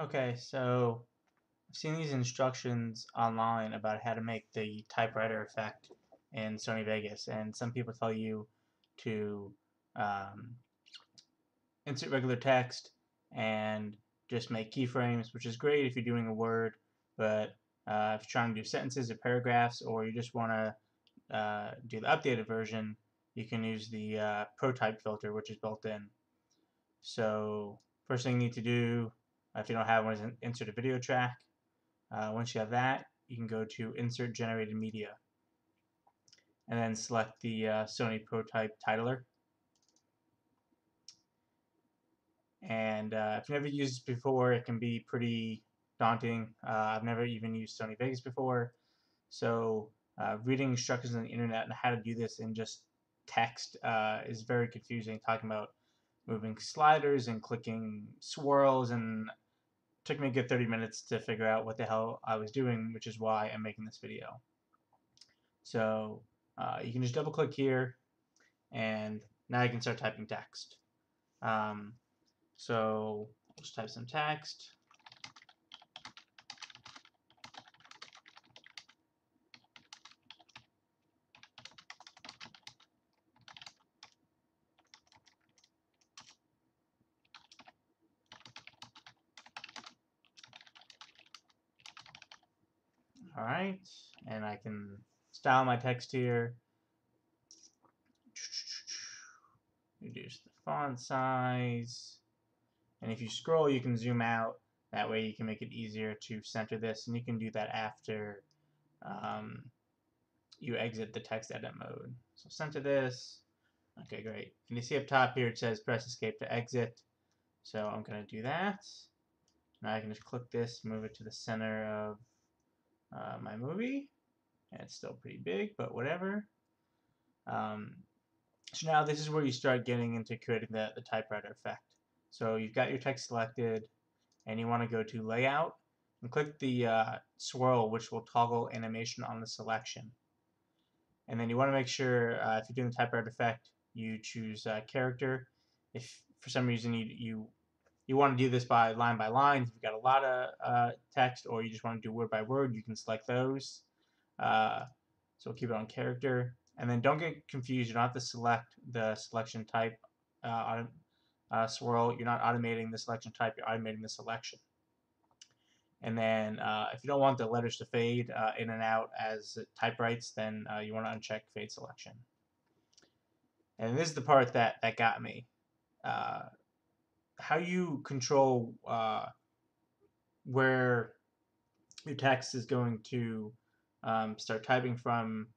Okay, so I've seen these instructions online about how to make the typewriter effect in Sony Vegas, and some people tell you to um, insert regular text and just make keyframes, which is great if you're doing a word, but uh, if you're trying to do sentences or paragraphs, or you just want to uh, do the updated version, you can use the uh, ProType titler, which is built in. So first thing you need to do if you don't have one, insert a video track. Uh, once you have that, you can go to Insert Generated Media and then select the uh, Sony ProType titler. And uh, if you've never used this before, it can be pretty daunting. Uh, I've never even used Sony Vegas before. So uh, reading instructions on the internet on how to do this in just text is very confusing, talking about moving sliders and clicking swirls and took me a good 30 minutes to figure out what the hell I was doing, which is why I'm making this video. So uh, you can just double click here and now you can start typing text. Um, so let's type some text. Alright, and I can style my text here. Reduce the font size. And if you scroll, you can zoom out. That way you can make it easier to center this, and you can do that after um, you exit the text edit mode. So center this. Okay, great. And you see up top here it says press escape to exit. So I'm going to do that. Now I can just click this, move it to the center of uh, my movie. And it's still pretty big, but whatever. Um, so now this is where you start getting into creating the, the typewriter effect. So you've got your text selected, and you want to go to Layout, and click the uh, swirl, which will toggle animation on the selection. And then you want to make sure, uh, if you're doing the typewriter effect, you choose uh, character. If for some reason you, you you want to do this by line by line, if you've got a lot of uh, text, or you just want to do word by word, you can select those. Uh, so we'll keep it on character. And then don't get confused, you don't have to select the selection type uh, uh, swirl. You're not automating the selection type, you're automating the selection. And then uh, if you don't want the letters to fade uh, in and out as it type writes, then uh, you want to uncheck fade selection. And this is the part that, that got me. How you control uh, where your text is going to um, start typing from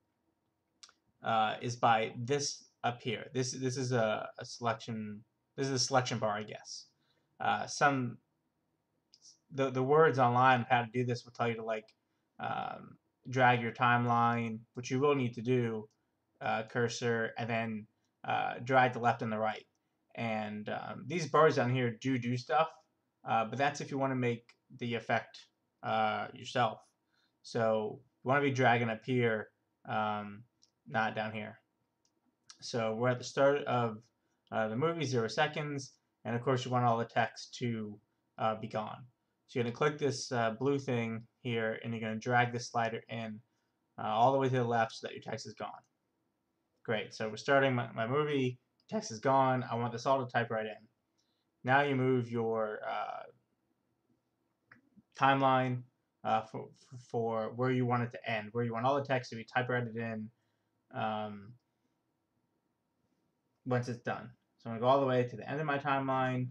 uh, is by this up here. This this is a, a, selection. This is a selection bar, I guess. Uh, some the the words online of how to do this will tell you to like um, drag your timeline, which you will need to do, uh, cursor, and then uh, drag the left and the right. And um, these bars down here do do stuff, uh, but that's if you want to make the effect uh, yourself. So you want to be dragging up here, um, not down here. So we're at the start of uh, the movie, zero seconds, and of course you want all the text to uh, be gone. So you're going to click this uh, blue thing here, and you're going to drag this slider in uh, all the way to the left so that your text is gone. Great, so we're starting my, my movie, text is gone. I want this all to type right in. Now you move your uh, timeline uh, for, for where you want it to end, where you want all the text to be typewritten in um, once it's done. So I'm going to go all the way to the end of my timeline,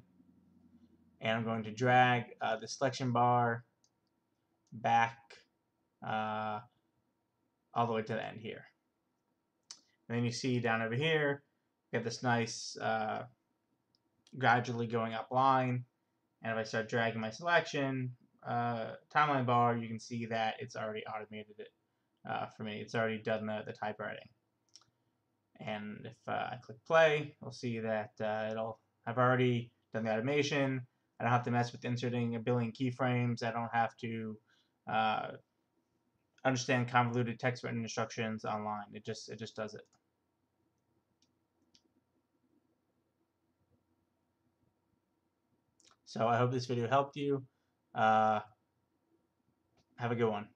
and I'm going to drag uh, the selection bar back uh, all the way to the end here. And then you see down over here, get this nice uh, gradually going up line. And if I start dragging my selection uh, timeline bar, you can see that it's already automated it uh, for me. It's already done the, the typewriting. And if uh, I click play, we'll see that uh, it'll I've already done the automation. I don't have to mess with inserting a billion keyframes. I don't have to uh, understand convoluted text written instructions online. It just it just does it. So I hope this video helped you. Uh, have a good one.